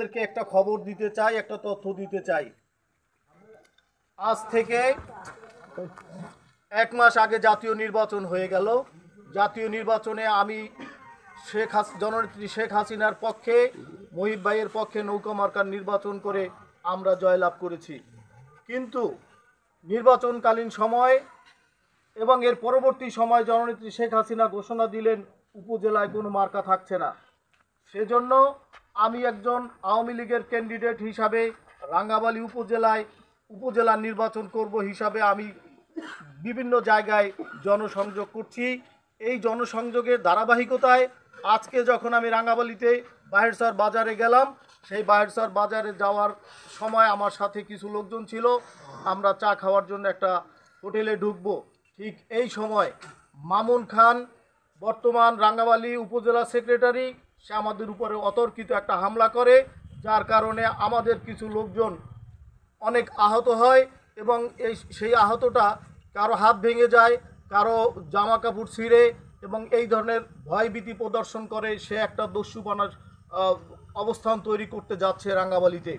একটা খবর দিতে চাই, একটা তথ্য দিতে চাই। আজ থেকে এক মাস আগে জাতীয় নির্বাচন হয়ে গেল। জাতীয় নির্বাচনে আমি শেখ হাস, জননেত্রী শেখ হাসিনার পক্ষে, মহিব ভাইয়ের পক্ষে নৌকা মার্কার নির্বাচন করে আমরা জয়লাভ করেছি। কিন্তু নির্বাচনকালীন সময় এবং এর পরবর্তী সময় জননেত্রী শেখ হাসিনা ঘোষণা দিলেন, উপজেলায় কোনো মার্কা থাকছে না। সেজন্য আমি একজন আওয়ামী লীগের ক্যান্ডিডেট হিসাবে রাঙ্গাবালী উপজেলায় উপজেলা নির্বাচন করব হিসাবে আমি বিভিন্ন জায়গায় জনসংযোগ করছি। এই জনসংযোগের ধারাবাহিকতায় আজকে যখন আমি রাঙ্গাবালিতে বাহেরসর বাজারে গেলাম, সেই বাহেরসর বাজারে যাওয়ার সময় আমার সাথে কিছু লোকজন ছিল। আমরা চা খাওয়ার জন্য একটা হোটেলে ঢুকবো। ঠিক এই সময় মামুন খান, বর্তমান রাঙ্গাবালী উপজেলা সেক্রেটারি সে আমাদের উপরে অতর্কিত একটা হামলা করে, যার কারণে আমাদের কিছু লোকজন অনেক আহত হয় এবং এই সেই আহতটা কারও হাত ভেঙে যায়, কারও জামা কাপড় ছিঁড়ে এবং এই ধরনের ভয়ভীতি প্রদর্শন করে সে একটা দস্যুপনার অবস্থান তৈরি করতে যাচ্ছে রাঙ্গাবালিতে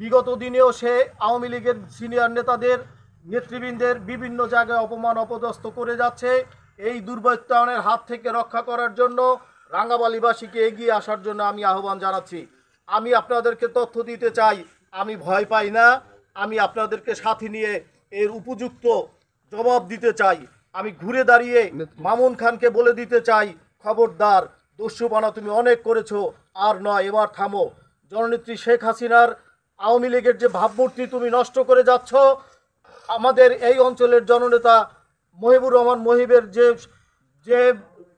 বিগত দিনেও সে আওয়ামী লীগের সিনিয়র নেতাদের, নেতৃবৃন্দের বিভিন্ন জায়গায় অপমান, অপদস্থ করে যাচ্ছে। এই দুর্বৃত্তায়নের হাত থেকে রক্ষা করার জন্য রাঙ্গাবালিবাসীকে এগিয়ে আসার জন্য আমি আহ্বান জানাচ্ছি। আমি আপনাদেরকে তথ্য দিতে চাই, আমি ভয় পাই না। আমি আপনাদেরকে সাথে নিয়ে এর উপযুক্ত জবাব দিতে চাই। আমি ঘুরে দাঁড়িয়ে মামুন খানকে বলে দিতে চাই, খবরদার, দস্যুপানা তুমি অনেক করেছ, আর নয়, এবার থামো। জননেত্রী শেখ হাসিনার আওয়ামী লীগের যে ভাবমূর্তি তুমি নষ্ট করে যাচ্ছ, আমাদের এই অঞ্চলের জননেতা মহিবুর রহমান মহিবের যে যে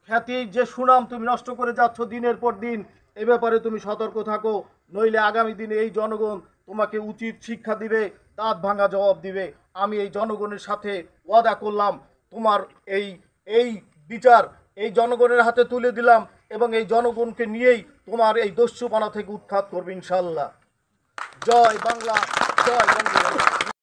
খ্যাতি, যে সুনাম তুমি নষ্ট করে যাচ্ছ দিনের পর দিন, এ ব্যাপারে তুমি সতর্ক থাকো, নইলে আগামী দিনে এই জনগণ তোমাকে উচিত শিক্ষা দিবে, দাঁত ভাঙা জবাব দিবে। আমি এই জনগণের সাথে ওয়াদা করলাম, তোমার এই এই বিচার এই জনগণের হাতে তুলে দিলাম এবং এই জনগণকে নিয়েই তোমার এই দস্যুপানা থেকে উৎখাত করবে ইনশাল্লাহ জয় বাংলা, জয় বঙ্গবন্ধু।